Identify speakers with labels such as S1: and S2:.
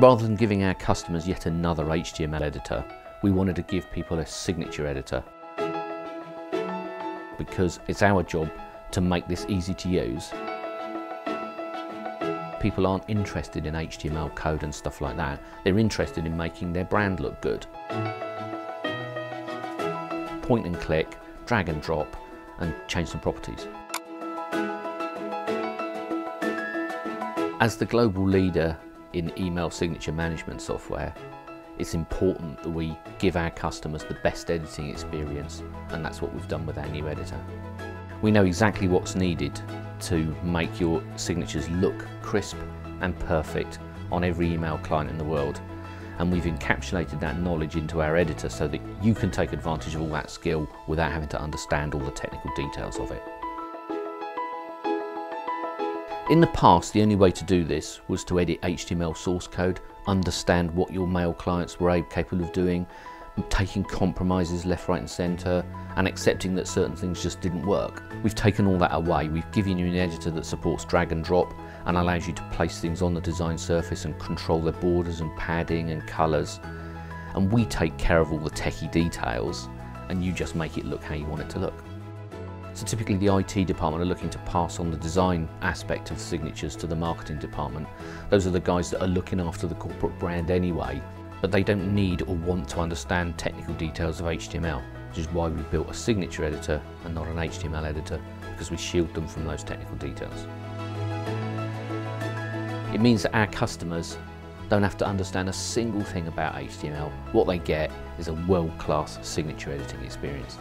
S1: Rather than giving our customers yet another HTML editor, we wanted to give people a signature editor because it's our job to make this easy to use. People aren't interested in HTML code and stuff like that, they're interested in making their brand look good. Point and click, drag and drop and change some properties. As the global leader in email signature management software, it's important that we give our customers the best editing experience and that's what we've done with our new editor. We know exactly what's needed to make your signatures look crisp and perfect on every email client in the world and we've encapsulated that knowledge into our editor so that you can take advantage of all that skill without having to understand all the technical details of it. In the past, the only way to do this was to edit HTML source code, understand what your mail clients were capable of doing, taking compromises left, right and centre, and accepting that certain things just didn't work. We've taken all that away. We've given you an editor that supports drag and drop and allows you to place things on the design surface and control their borders and padding and colours. And we take care of all the techie details and you just make it look how you want it to look. So typically the IT department are looking to pass on the design aspect of signatures to the marketing department. Those are the guys that are looking after the corporate brand anyway, but they don't need or want to understand technical details of HTML, which is why we built a signature editor and not an HTML editor, because we shield them from those technical details. It means that our customers don't have to understand a single thing about HTML. What they get is a world-class signature editing experience.